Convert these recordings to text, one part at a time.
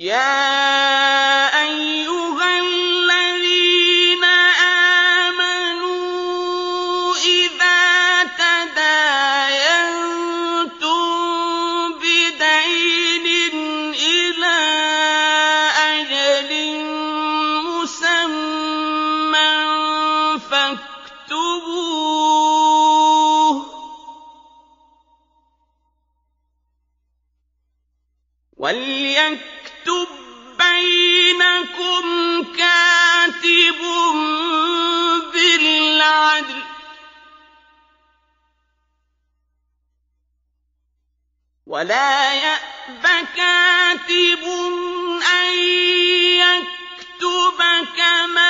يَا أَيُّهَا الَّذِينَ آمَنُوا إِذَا تَدَايَنتُم بِدَيْنٍ إِلَىٰ أَجَلٍ مُّسَمًّى فَاكْتُبُوهُ ۚ وَلْيَكْتُب بَّيْنَكُمْ كَاتِبٌ بِالْعَدْلِ ۚ وَلَا يَأْبَ كَاتِبٌ أَن يَكْتُبَ كَمَا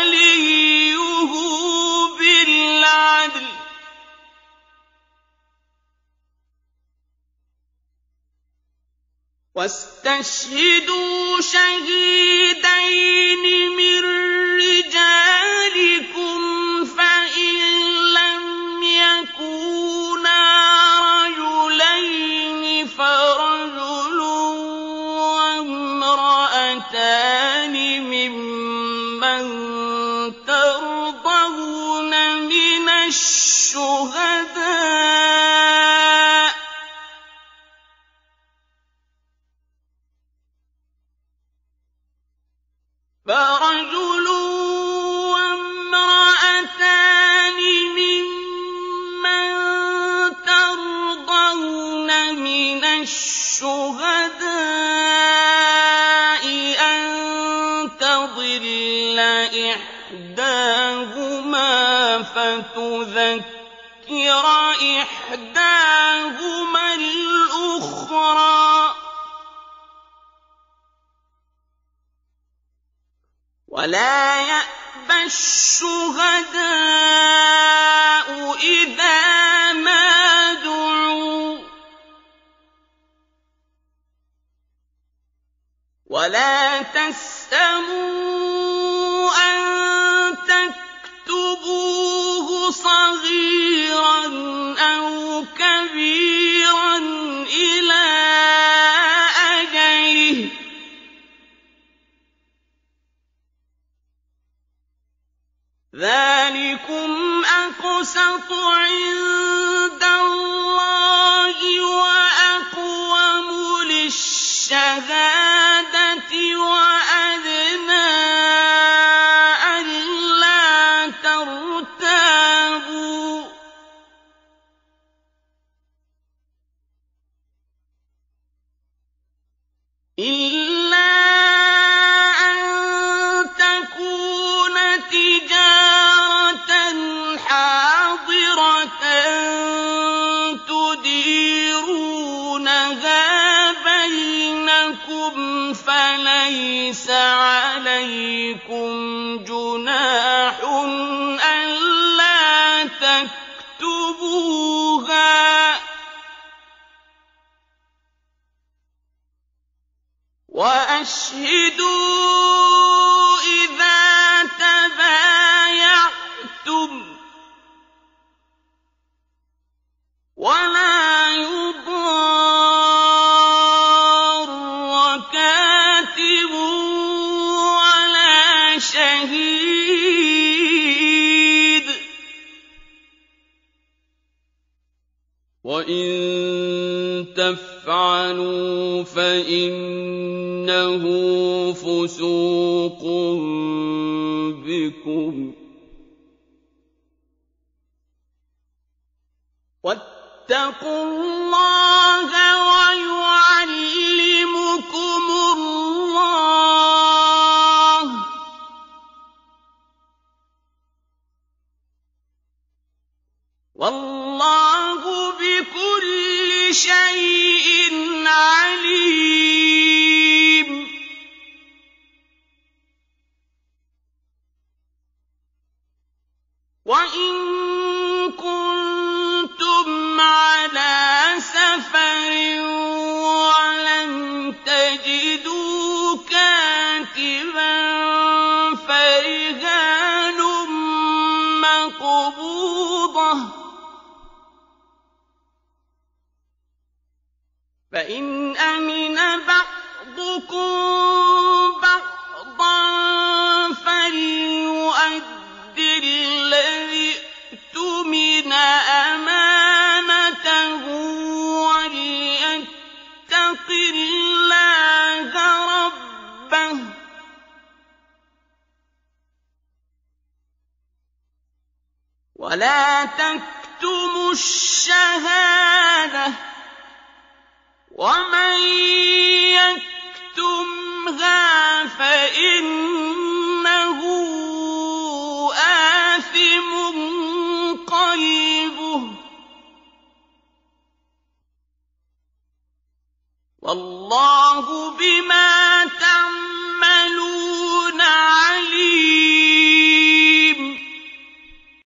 وَلِيُّهُ بِالْعَدْلِ ۚ. وَاسْتَشْهِدُوا شَهِيدَيْنِ مِن رِّجَالِكُمْ ۖ فَإِن لَّمْ يَكُونَا رَجُلَيْنِ فَرَجُلٌ وَامْرَأَتَانِ. فَتُذَكِّرَ إِحْدَاهُمَا الْأُخْرَىٰ ۚ. وَلَا يَأْبَ الشُّهَدَاءُ إِذَا مَا دُعُوا ۚ. وَلَا تَسْأَمُوا ذَٰلِكُمْ أَقْسَطُ عِندَ عَلَيْكُمْ جُنَاحٌ أَلَّا تَكْتُبُوهَا ۗ. وَأَشْهِدُوا إِذَا تَبَايَعْتُمْ ۚ. وَلَا يُضَارَّ كَاتِبٌ وَلَا شَهِيدٌ ۚ. وَإِن تَفْعَلُوا فَإِنَّهُ فُسُوقٌ بِكُمْ. وَاتَّقُوا اللَّهَ وَيُعَلِّمُكُمُ وَاللَّهُ بِكُلِّ شَيْءٍ عَلِيمٌ. وَإِن فَإِنْ أَمِنَ بَعْضُكُم بَعْضًا فَلْيُؤَدِّ الَّذِي اؤْتُمِنَ أَمَانَتَهُ وَلْيَتَّقِ اللَّهَ رَبَّهُ ۗ. وَلَا تَكْتُمُوا الشَّهَادَةَ ۚ وَمَن يَكْتُمْهَا فَإِنَّهُ آثِمٌ قَلْبُهُ ۗ وَاللَّهُ بِمَا